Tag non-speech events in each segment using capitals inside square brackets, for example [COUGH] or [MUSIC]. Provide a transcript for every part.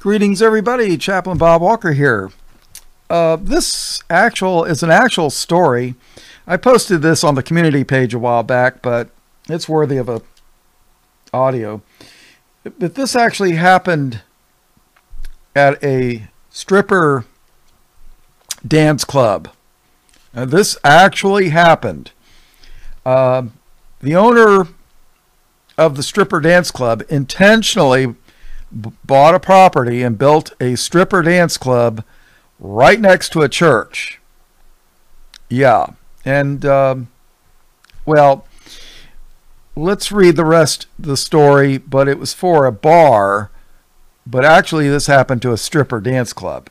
Greetings, everybody. Chaplain Bob Walker here. Uh, this actual is an actual story. I posted this on the community page a while back, but it's worthy of a audio. But this actually happened at a stripper dance club. Now, this actually happened. Uh, the owner of the stripper dance club intentionally b- bought a property and built a stripper dance club right next to a church. Yeah. And, um, well, let's read the rest of the story, but it was for a bar, but actually, this happened to a stripper dance club.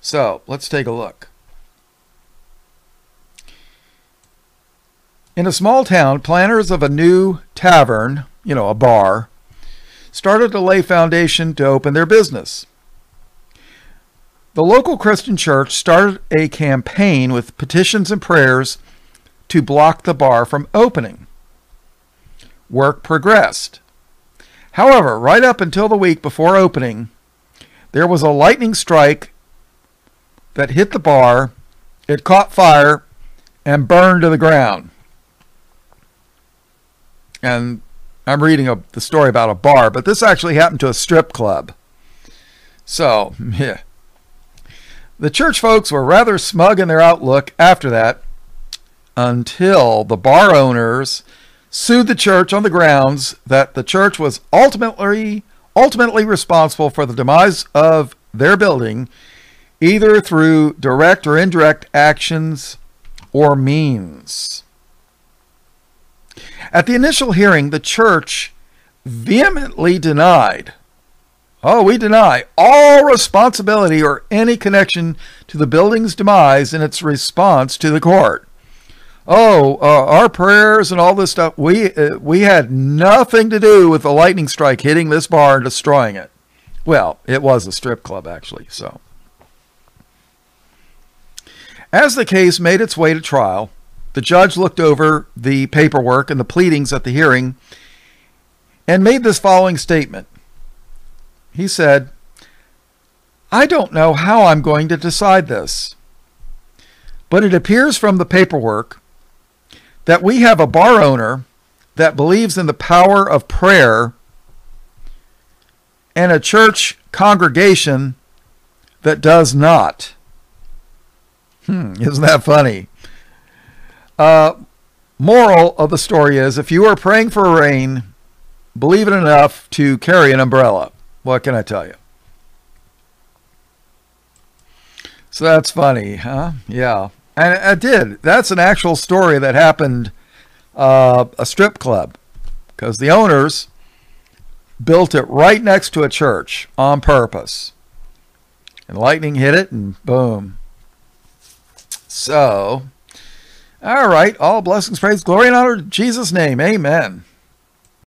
So let's take a look. In a small town, planners of a new tavern, you know, a bar, started to lay foundation to open their business. The local Christian church started a campaign with petitions and prayers to block the bar from opening. Work progressed. However, right up until the week before opening, there was a lightning strike that hit the bar, it caught fire, and burned to the ground. And I'm reading a, the story about a bar, but this actually happened to a strip club. So, [LAUGHS] yeah. The church folks were rather smug in their outlook after that until the bar owners sued the church on the grounds that the church was ultimately ultimately responsible for the demise of their building either through direct or indirect actions or means. At the initial hearing, the church vehemently denied, oh, we deny all responsibility or any connection to the building's demise in its response to the court. Oh, uh, our prayers and all this stuff, we, uh, we had nothing to do with the lightning strike hitting this bar and destroying it. Well, it was a strip club, actually, so. As the case made its way to trial, the judge looked over the paperwork and the pleadings at the hearing and made this following statement. He said, I don't know how I'm going to decide this, but it appears from the paperwork that we have a bar owner that believes in the power of prayer and a church congregation that does not. Hmm, isn't that funny? Uh, moral of the story is if you are praying for rain, believe it enough to carry an umbrella. What can I tell you? So that's funny, huh? Yeah. And I did. That's an actual story that happened uh, a strip club because the owners built it right next to a church on purpose. And lightning hit it and boom. So, all right. All blessings, praise, glory, and honor to Jesus' name. Amen.